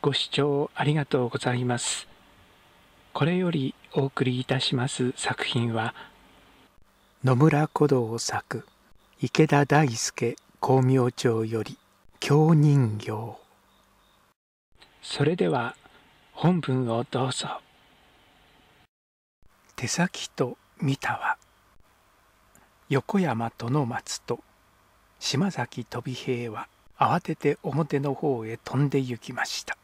ご視聴ありがとうございます。これよりお送りいたします作品は野村古道作池田大輔光明町より京人形。それでは本文をどうぞ。手先と見たは横山殿松と島崎飛平は慌てて表の方へ飛んで行きました。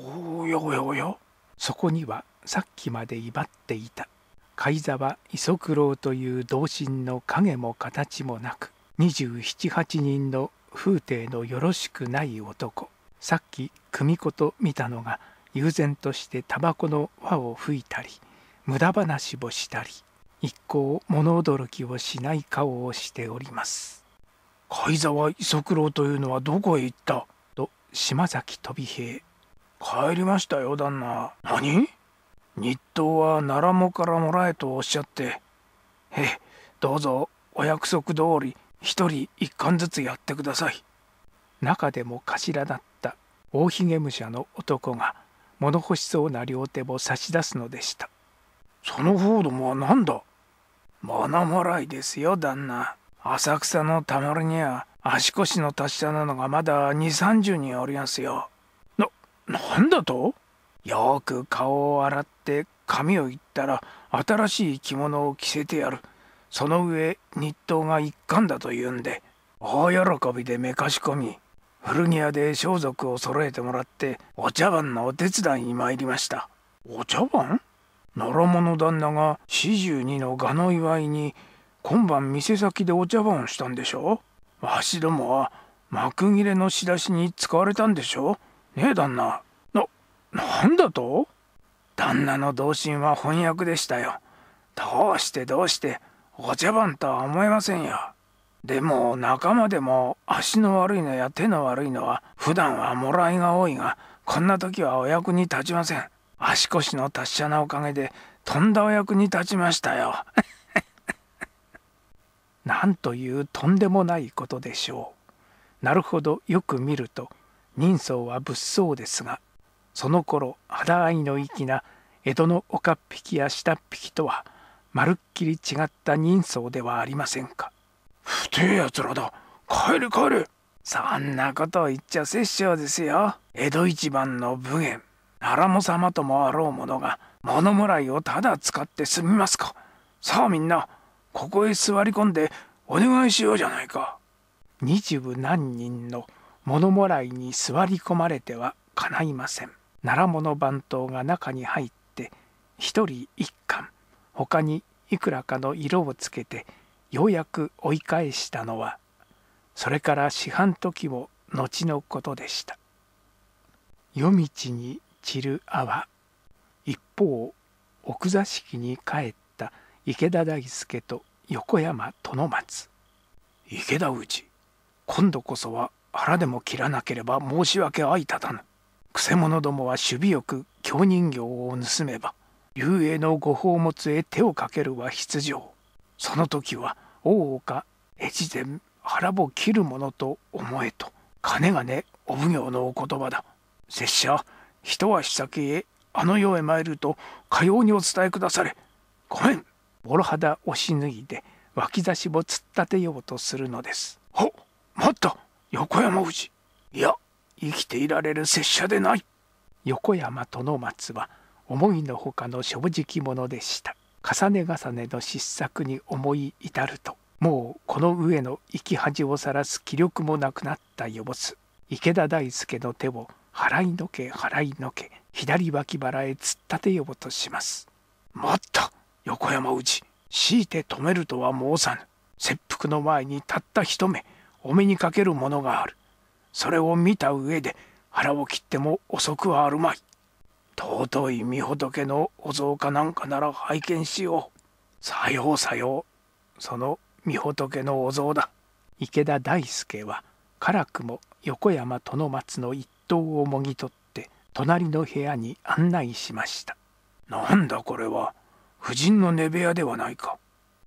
おやおやおや。そこにはさっきまで威張っていた。貝沢磯九郎という同心の影も形もなく278人の風体のよろしくない男。さっき組子と見たのが悠然としてタバコの輪を吹いたり無駄話をしたり一向物驚きをしない顔をしております。貝沢磯九郎というのはどこへ行った？と島崎飛平帰りましたよ旦那。何？日当は奈良もからもらえとおっしゃって。ええどうぞお約束通り一人一貫ずつやってください。中でも頭だった大ひげ武者の男が物欲しそうな両手を差し出すのでした。その方どもは何だ？物もらいですよ旦那。浅草のたまりには足腰の達者なのがまだ2 3 0人おりますよ。なんだと？よく顔を洗って髪をいったら新しい着物を着せてやる。その上日当が一貫だと言うんで大喜びでめかし込み古着屋で装束を揃えてもらってお茶碗のお手伝いに参りました。お茶碗？奈良物旦那が四十二の蛾の祝いに今晩店先でお茶碗をしたんでしょ？わしどもは幕切れの仕出しに使われたんでしょ？ねえ旦那。ななんだと？旦那の同心は翻訳でしたよ。どうしてどうしてお茶碗とは思えませんよ。でも仲間でも足の悪いのや手の悪いのは普段はもらいが多いがこんな時はお役に立ちません。足腰の達者なおかげでとんだお役に立ちましたよ。なんというとんでもないことでしょう。なるほどよく見ると人相は物騒ですがその頃肌合いの粋な江戸の岡っ引きや下っ引きとはまるっきり違った人相ではありませんか。不定やつらだ。帰れ帰れ。そんなことを言っちゃ殺生ですよ。江戸一番の武芸。奈良も様ともあろう者が物もらいをただ使って済みますか。さあみんな、ここへ座り込んでお願いしようじゃないか。二十何人の物もらいに座り込まれてはかないません。奈良物番頭が中に入って一人一貫他にいくらかの色をつけてようやく追い返したのはそれから四半時も後のことでした夜道に散る泡一方奥座敷に帰った池田大輔と横山殿松池田氏今度こそは腹でも切らなければ申し訳相立たぬ。くせ者どもは守備よく京人形を盗めば遊泳のご宝物へ手をかけるは必要その時は大岡越前腹を切るものと思えと金がねお奉行のお言葉だ。拙者一足先へあの世へ参るとかようにお伝えくだされ。ごめん。ボロ肌押し脱いで脇差しを突っ立てようとするのです。は待った横山氏。いや生きていられる拙者でない。横山殿松は思いのほかの正直者でした。重ね重ねの失策に思い至るともうこの上の生き恥をさらす気力もなくなった様子。池田大輔の手を払いのけ払いのけ左脇腹へ突っ立てようとします。待った横山内強いて止めるとは申さぬ。切腹の前にたった一目お目にかけるものがあるそれを見た上で腹を切っても遅くはあるまい尊い御仏のお像かなんかなら拝見しよう。さようさよう。その御仏のお像だ。池田大輔は辛くも横山殿松の一刀をもぎ取って隣の部屋に案内しました。なんだこれは。婦人の寝部屋ではないか。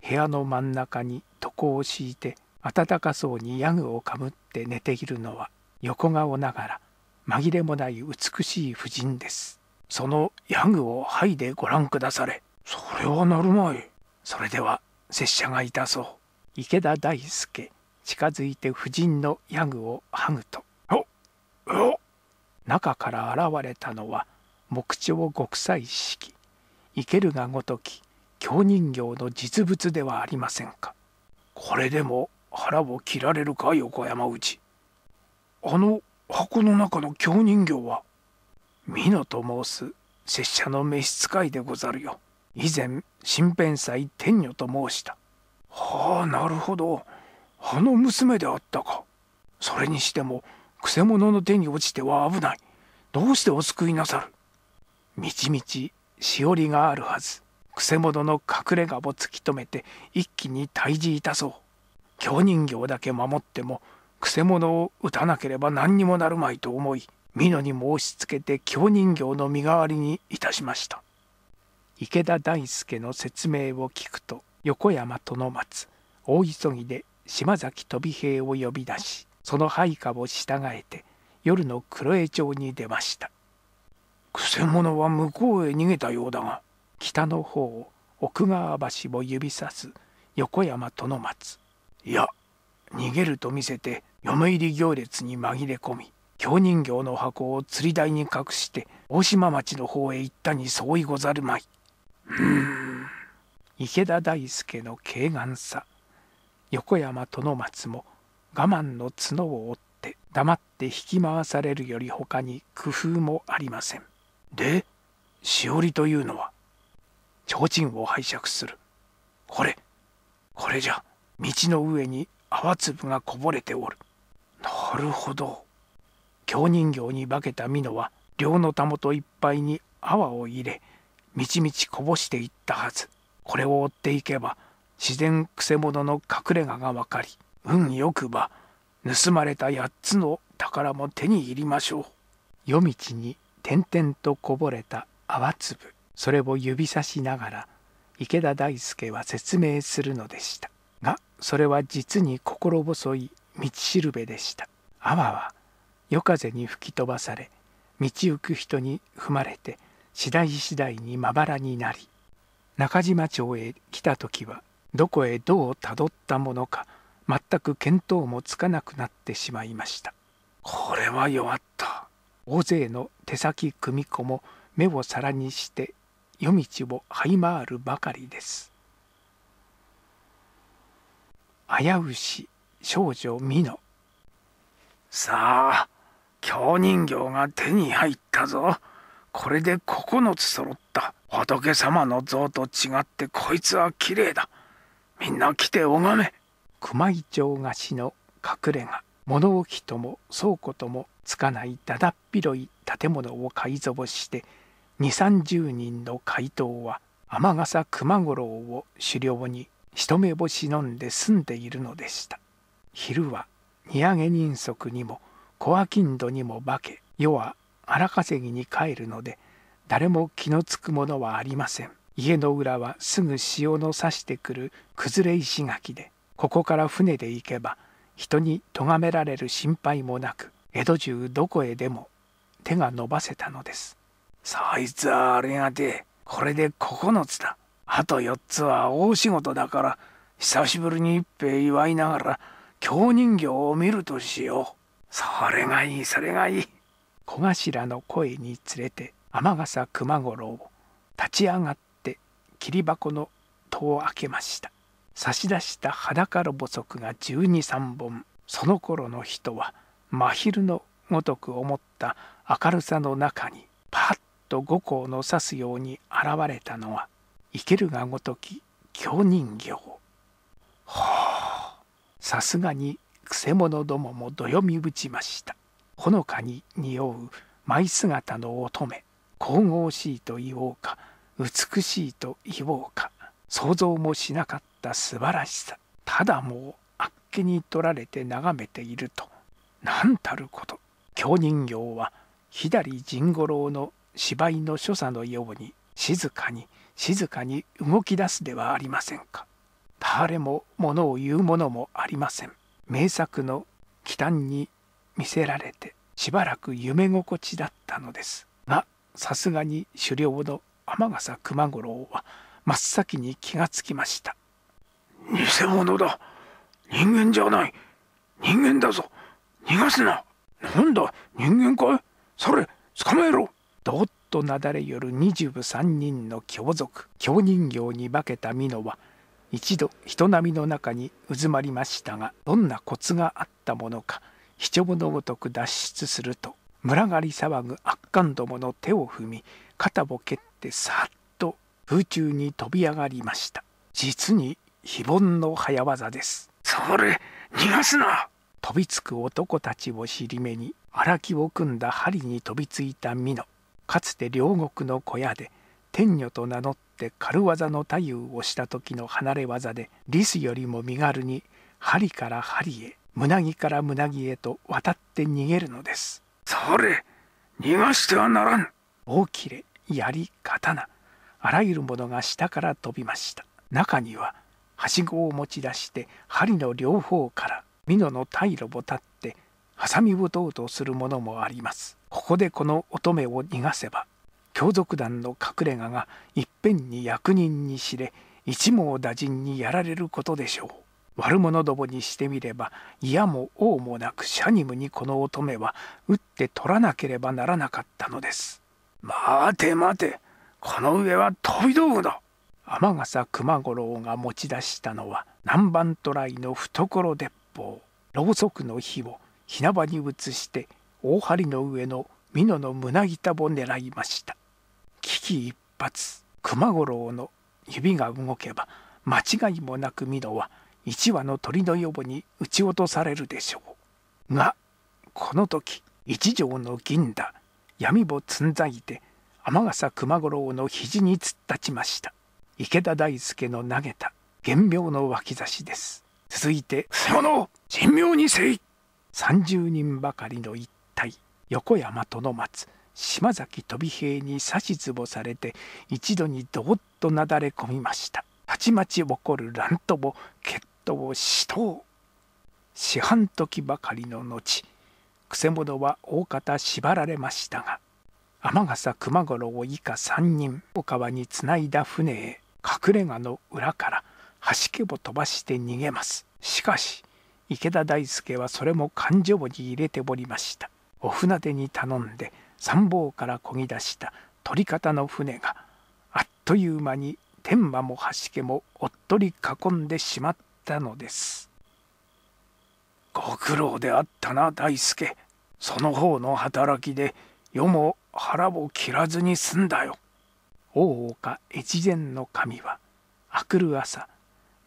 部屋の真ん中に床を敷いて暖かそうにヤグをかぶって寝ているのは横顔ながら紛れもない美しい婦人です。そのヤグを剥いでご覧くだされ。それはなるまい。それでは拙者がいたそう池田大輔近づいて婦人のヤグを剥ぐと。中から現れたのは木彫極彩式生けるがごとき京人形の実物ではありませんか。これでも腹を切られるか横山内。あの箱の中の京人形は美濃と申す拙者の召使いでござるよ。以前新編祭天女と申した。はあなるほど。あの娘であったか。それにしてもくせ者の手に落ちては危ない。どうしてお救いなさる。みちみちしおりがあるはず。くせ者の隠れ家を突き止めて一気に退治いたそう。京人形だけ守ってもくせ者を打たなければ何にもなるまいと思い美濃に申しつけて京人形の身代わりにいたしました。池田大輔の説明を聞くと横山殿松大急ぎで島崎飛平を呼び出しその配下を従えて夜の黒江町に出ました。くせ者は向こうへ逃げたようだが北の方奥川橋を指さす横山殿松いや逃げると見せて嫁入り行列に紛れ込み京人形の箱を釣り台に隠して大島町の方へ行ったに相違ござるまい。うん池田大輔の軽眼さ横山殿松も我慢の角を折って黙って引き回されるより他に工夫もありません。でしおりというのは提灯を拝借する。これこれじゃ道の上に泡粒がこぼれておる。なるほど。京人形に化けた美濃は両のたもといっぱいに泡を入れみちみちこぼしていったはずこれを追っていけば自然くせ者の隠れ家が分かり運よくば盗まれた8つの宝も手に入りましょう夜道に点々とこぼれた泡粒それを指さしながら池田大輔は説明するのでしたそれは実に心細い道しるべでした。泡は夜風に吹き飛ばされ道行く人に踏まれて次第次第にまばらになり中島町へ来た時はどこへどうたどったものか全く見当もつかなくなってしまいました。これは弱った。大勢の手先組子も目を皿にして夜道を這い回るばかりです。危うし少女美濃さあ京人形が手に入ったぞ。これで9つ揃った。仏様の像と違ってこいつはきれいだ。みんな来て拝め。熊井町菓子の隠れ家。物置とも倉庫ともつかないだだっ広い建物を改造して2 3 0人の怪盗は天笠熊五郎を狩猟に一目ぼ忍んで住んでいるのでした。昼は荷上げ人足にも小商人にも化け夜は荒稼ぎに帰るので誰も気のつくものはありません。家の裏はすぐ潮の差してくる崩れ石垣でここから船で行けば人に咎められる心配もなく江戸中どこへでも手が伸ばせたのです。そいつはありがてえこれで9つだ。あと4つは大仕事だから久しぶりに一杯祝いながら京人形を見るとしよう。それがいいそれがいい。小頭の声につれて天笠熊五郎立ち上がって切り箱の戸を開けました。差し出した裸の細くが十二三本。その頃の人は真昼のごとく思った明るさの中にパッと五光の指すように現れたのは生けるがごとき京人形。はあ。さすがにくせ者どももどよみ打ちました。ほのかに匂う舞姿の乙女。神々しいと言おうか美しいと言おうか。想像もしなかった素晴らしさ。ただもうあっけに取られて眺めていると。何たること。京人形は左甚五郎の芝居の所作のように静かに静かに動き出すではありませんか。誰も物を言うものもありません。名作の忌憚に見せられてしばらく夢心地だったのです。がさすがに狩猟の天笠熊五郎は真っ先に気がつきました。偽物だ。人間じゃない。人間だぞ。逃がすな。なんだ。人間かい？それ捕まえろ。どっとなだれよる23人の狂族狂人形に化けた美濃は一度人波の中に渦まりましたがどんなコツがあったものか非常のごとく脱出すると群がり騒ぐ悪漢どもの手を踏み肩を蹴ってさっと空中に飛び上がりました。実に非凡の早業です。それ逃がすな！飛びつく男たちを尻目に荒木を組んだ針に飛びついた美濃。かつて両国の小屋で天女と名乗って軽業の太夫をした時の離れ技でリスよりも身軽に針から針へ胸木から胸木へと渡って逃げるのです。それ逃がしてはならん。大きれ槍刀あらゆるものが下から飛びました。中にははしごを持ち出して針の両方から美濃の退路を立って挟み打とうとするものもあります。ここでこの乙女を逃がせば強族団の隠れ家がいっぺんに役人に知れ一網打尽にやられることでしょう。悪者どもにしてみれば嫌も王もなくシャニムにこの乙女は打って取らなければならなかったのです。待て待てこの上は飛び道具だ。天笠熊五郎が持ち出したのは南蛮渡来の懐鉄砲。ろうそくの火を火縄に移して大梁の上の美濃の胸板を狙いました。危機一髪熊五郎の指が動けば間違いもなく美濃は一羽の鳥のように撃ち落とされるでしょう。がこの時一条の銀だ闇をつんざいて天笠熊五郎の肘に突っ立ちました。池田大輔の投げた玄妙の脇差しです。続いて「者神妙にせい!」30人ばかりの一体横山殿松島崎飛平に指図をされて一度にどっとなだれ込みました。たちまち起こる乱闘決闘死闘。四半時ばかりの後くせ者は大方縛られましたが天笠熊五郎を以下3人大川につないだ船へ隠れ家の裏から橋家を飛ばして逃げます。しかし池田大輔はそれも勘定に入れておりました。お船手に頼んで参謀からこぎ出した取り方の船があっという間に天馬も橋家もおっとり囲んでしまったのです。ご苦労であったな大輔。その方の働きで世も腹を切らずに済んだよ。大岡越前の神は明くる朝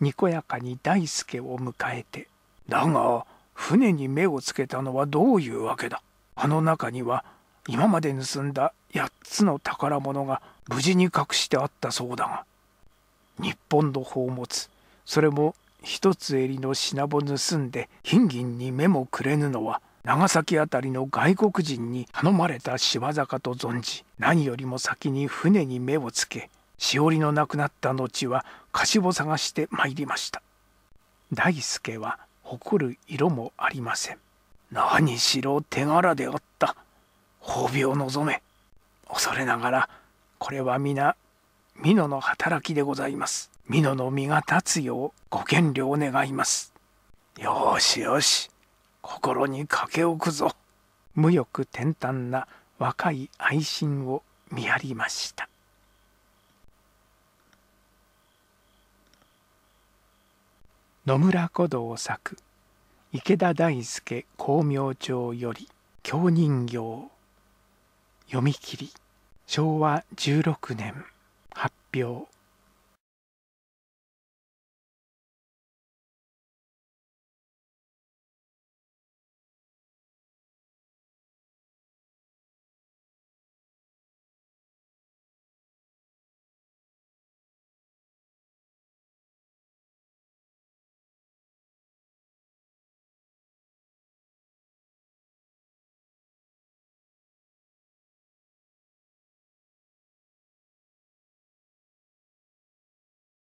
にこやかに大輔を迎えてだが船に目をつけたのはどういうわけだ？あの中には今まで盗んだ8つの宝物が無事に隠してあったそうだが。日本の宝物それも一つ襟の品を盗んで金銀に目もくれぬのは長崎あたりの外国人に頼まれた仕業かと存じ何よりも先に船に目をつけしおりのなくなった後は貸しを探して参りました。大輔は誇る色もありません。何しろ手柄であった。褒美を望め。恐れながらこれは皆美濃の働きでございます。美濃の身が立つようご見慮願います。よしよし。心にかけ置くぞ。無欲転々な若い愛心を見やりました。野村古道作。池田大輔光明町より京人形。読み切り。昭和16年発表。